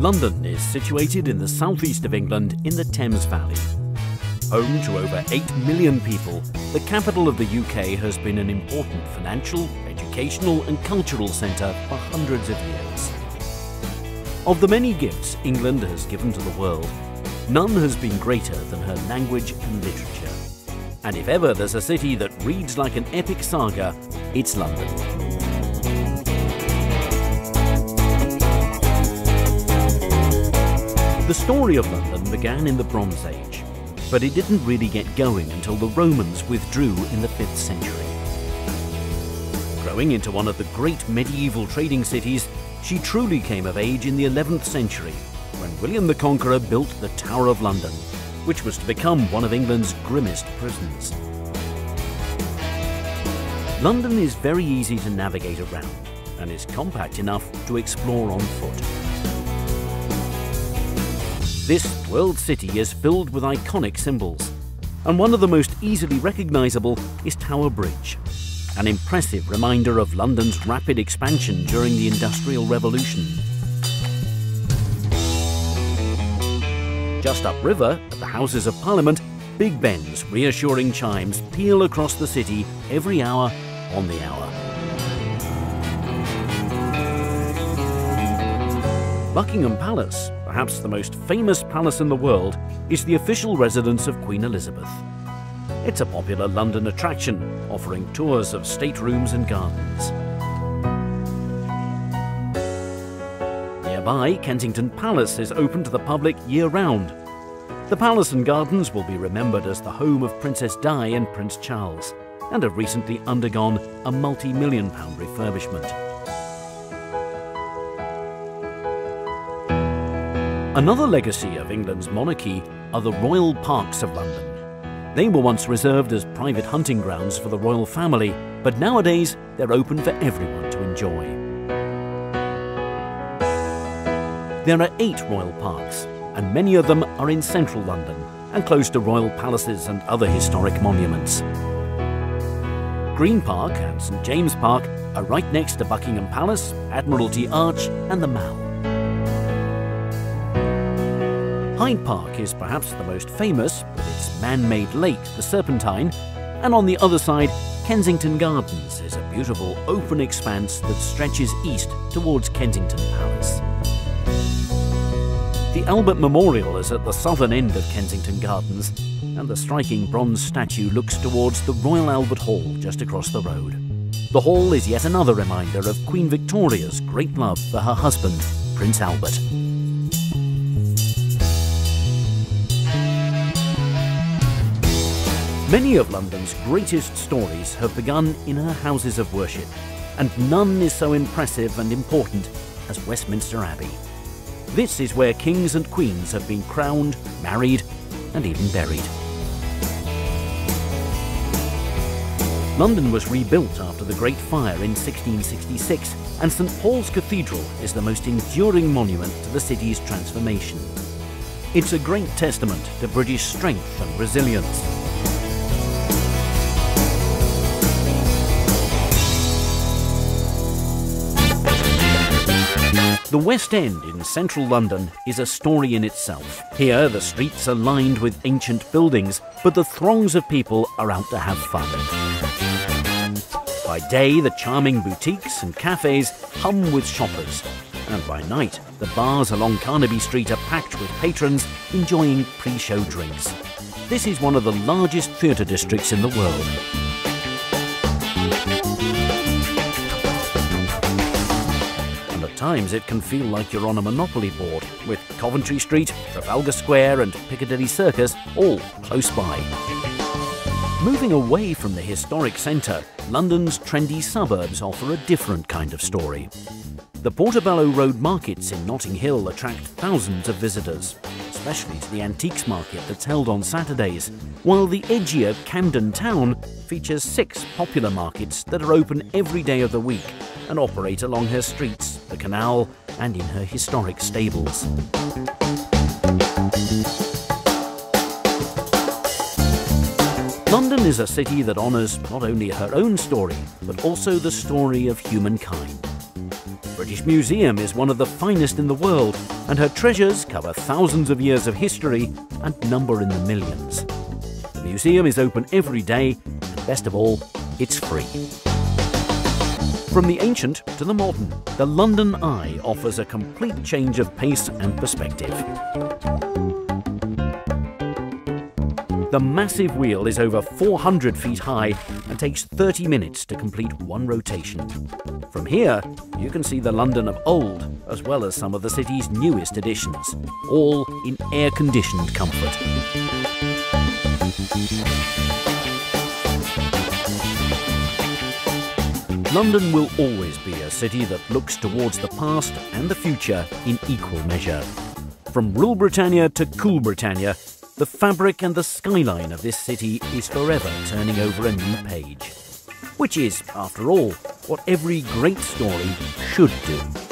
London is situated in the southeast of England in the Thames Valley. Home to over 8 million people, the capital of the UK has been an important financial, educational and cultural centre for hundreds of years. Of the many gifts England has given to the world, none has been greater than her language and literature. And if ever there's a city that reads like an epic saga, it's London. The story of London began in the Bronze Age, but it didn't really get going until the Romans withdrew in the 5th century. Growing into one of the great medieval trading cities, she truly came of age in the 11th century when William the Conqueror built the Tower of London, which was to become one of England's grimmest prisons. London is very easy to navigate around and is compact enough to explore on foot. This world city is filled with iconic symbols, and one of the most easily recognisable is Tower Bridge, an impressive reminder of London's rapid expansion during the Industrial Revolution. Just upriver, at the Houses of Parliament, Big Ben's reassuring chimes peal across the city every hour on the hour. Buckingham Palace perhaps the most famous palace in the world, is the official residence of Queen Elizabeth. It's a popular London attraction, offering tours of staterooms and gardens. Nearby, Kensington Palace is open to the public year-round. The palace and gardens will be remembered as the home of Princess Di and Prince Charles, and have recently undergone a multi-million pound refurbishment. Another legacy of England's monarchy are the royal parks of London. They were once reserved as private hunting grounds for the royal family, but nowadays they're open for everyone to enjoy. There are eight royal parks, and many of them are in central London and close to royal palaces and other historic monuments. Green Park and St James Park are right next to Buckingham Palace, Admiralty Arch and the Mall. Hyde Park is perhaps the most famous, with its man-made lake, the Serpentine, and on the other side, Kensington Gardens is a beautiful open expanse that stretches east towards Kensington Palace. The Albert Memorial is at the southern end of Kensington Gardens, and the striking bronze statue looks towards the Royal Albert Hall just across the road. The hall is yet another reminder of Queen Victoria's great love for her husband, Prince Albert. Many of London's greatest stories have begun in her houses of worship, and none is so impressive and important as Westminster Abbey. This is where kings and queens have been crowned, married, and even buried. London was rebuilt after the Great Fire in 1666, and St Paul's Cathedral is the most enduring monument to the city's transformation. It's a great testament to British strength and resilience. The West End in central London is a story in itself. Here, the streets are lined with ancient buildings, but the throngs of people are out to have fun. By day, the charming boutiques and cafes hum with shoppers, and by night, the bars along Carnaby Street are packed with patrons enjoying pre-show drinks. This is one of the largest theatre districts in the world. Times it can feel like you're on a Monopoly board, with Coventry Street, Trafalgar Square and Piccadilly Circus all close by. Moving away from the historic centre, London's trendy suburbs offer a different kind of story. The Portobello Road markets in Notting Hill attract thousands of visitors, especially to the antiques market that's held on Saturdays, while the edgier Camden Town features six popular markets that are open every day of the week and operate along her streets, the canal, and in her historic stables. London is a city that honours not only her own story, but also the story of humankind. British Museum is one of the finest in the world, and her treasures cover thousands of years of history and number in the millions. The museum is open every day, and best of all, it's free. From the ancient to the modern, the London Eye offers a complete change of pace and perspective. The massive wheel is over 400 feet high and takes 30 minutes to complete one rotation. From here, you can see the London of old, as well as some of the city's newest additions, all in air-conditioned comfort. London will always be a city that looks towards the past and the future in equal measure. From Rule Britannia to Cool Britannia, the fabric and the skyline of this city is forever turning over a new page. Which is, after all, what every great story should do.